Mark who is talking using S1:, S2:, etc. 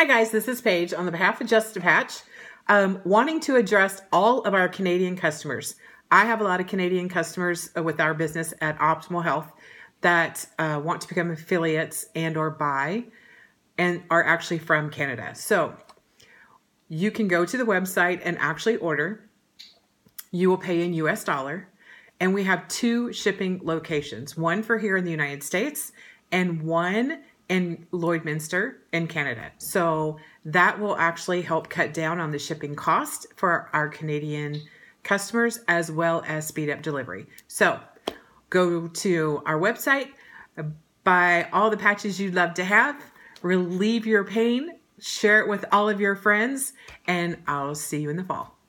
S1: Hi guys, this is Paige on the behalf of Just a Patch, um, wanting to address all of our Canadian customers. I have a lot of Canadian customers uh, with our business at Optimal Health that uh, want to become affiliates and or buy and are actually from Canada. So you can go to the website and actually order. You will pay in US dollar. And we have two shipping locations, one for here in the United States and one in Lloydminster in Canada. So that will actually help cut down on the shipping cost for our Canadian customers as well as speed up delivery. So go to our website, buy all the patches you'd love to have, relieve your pain, share it with all of your friends, and I'll see you in the fall.